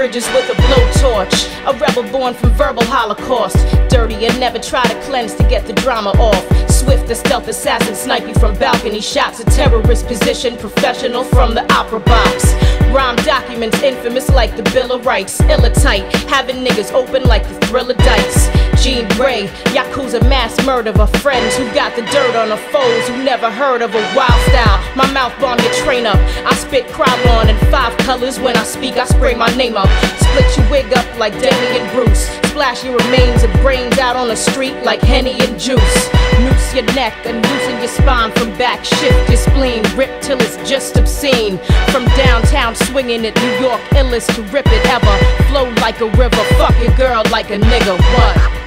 bridges with a blowtorch. A rebel born from verbal holocaust. Dirty and never try to cleanse to get the drama off. Swift, the stealth assassin, snipe you from balcony shots. A terrorist position, professional from the opera box. Rhyme documents infamous like the Bill of Rights. Illa tight, having niggas open like the thriller dice. Jean Grey, Yakuza mass murder of friends who got the dirt on the foes who never heard of a wild style. Up. I spit Krylon in five colors. When I speak, I spray my name up. Split your wig up like Damian Bruce. Splash your remains of brains out on the street like Henny and juice. Noose your neck and loosen your spine from back. Shift your spleen, rip till it's just obscene. From downtown swinging at New York, illest to rip it ever. Flow like a river, fuck your girl like a nigga. What?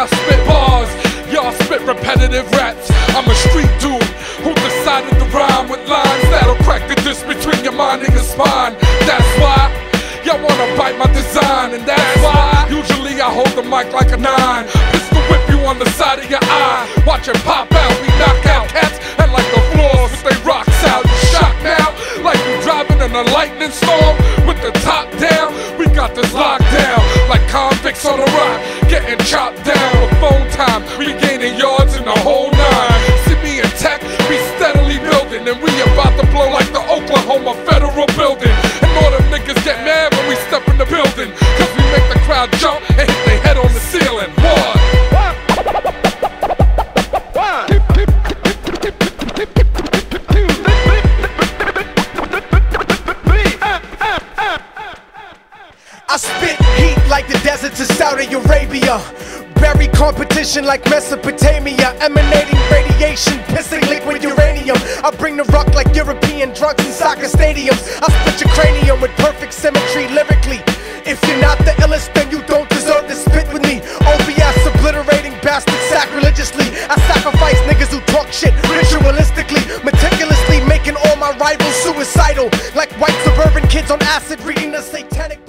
I spit bars, y'all spit repetitive raps. I'm a street dude who decided to rhyme with lines that'll crack the disc between your mind and your spine. That's why y'all wanna bite my design, and that's why usually I hold the mic like a nine. Pistol whip you on the side of your eye. Watch it pop out, we knock out cats and like the floors with they rocks out. You shocked now, like you driving in a lightning storm with the top down. We got this locked down like convicts on a rock, getting chopped down time. We gaining yards in the whole nine. See me tech, we steadily building, and we about to blow like the Oklahoma Federal Building. And all them niggas get mad when we step in the building, cause we make the crowd jump and hit their head on the ceiling. What? I spit heat like the deserts of Saudi Arabia. Bury competition like Mesopotamia, emanating radiation, pissing liquid uranium. I bring the rock like European drugs in soccer stadiums. I split your cranium with perfect symmetry lyrically. If you're not the illest, then you don't deserve to spit with me. OBS obliterating bastards sacrilegiously. I sacrifice niggas who talk shit ritualistically, meticulously making all my rivals suicidal, like white suburban kids on acid reading the satanic.